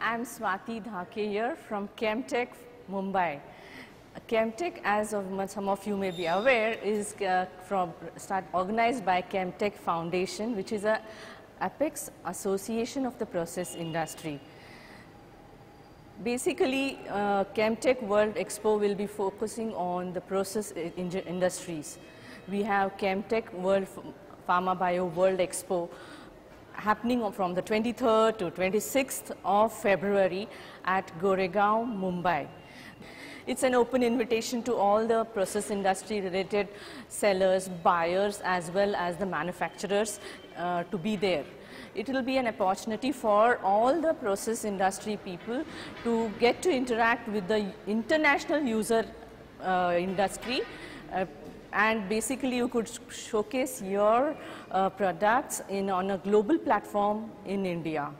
I'm Swati Dhake here from Chemtech, Mumbai. Chemtech, as of some of you may be aware, is uh, from start organized by Chemtech Foundation, which is a apex association of the process industry. Basically, uh, Chemtech World Expo will be focusing on the process industries. We have Chemtech World Pharma Bio World Expo happening from the 23rd to 26th of February at Goregaon, Mumbai. It's an open invitation to all the process industry related sellers, buyers as well as the manufacturers uh, to be there. It will be an opportunity for all the process industry people to get to interact with the international user uh, industry uh, and basically you could showcase your uh, products in, on a global platform in India.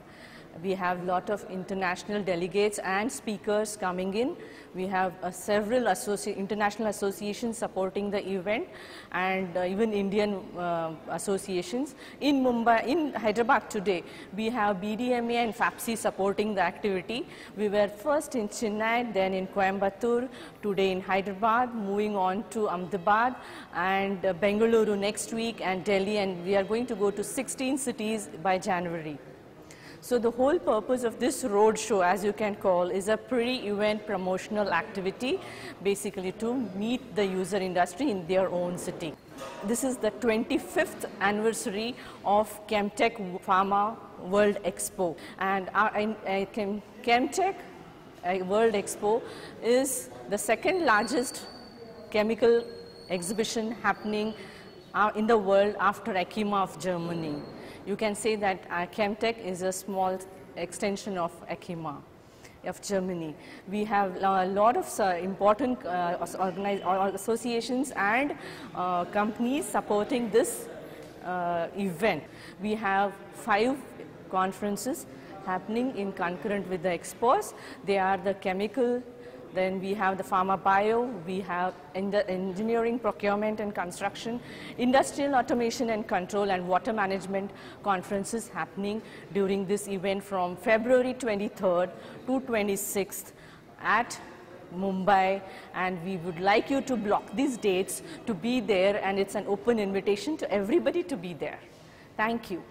We have a lot of international delegates and speakers coming in. We have uh, several associ international associations supporting the event and uh, even Indian uh, associations. In Mumbai, in Hyderabad today, we have BDMA and FAPCCI supporting the activity. We were first in Chennai, then in Coimbatore, today in Hyderabad, moving on to Ahmedabad and uh, Bengaluru next week and Delhi and we are going to go to 16 cities by January. So the whole purpose of this roadshow, as you can call, is a pre-event promotional activity, basically to meet the user industry in their own city. This is the 25th anniversary of Chemtech Pharma World Expo. And our, Chemtech uh, World Expo is the second largest chemical exhibition happening uh, in the world after ACHEMA of Germany you can say that Chemtech is a small extension of ACHEMA of Germany. We have a lot of uh, important uh, associations and uh, companies supporting this event. We have five conferences happening in concurrent with the expos. They are the chemical then we have the pharma bio, we have in the engineering, procurement and construction, industrial automation and control and water management conferences happening during this event from February 23rd to 26th at Mumbai and we would like you to block these dates to be there and it's an open invitation to everybody to be there. Thank you.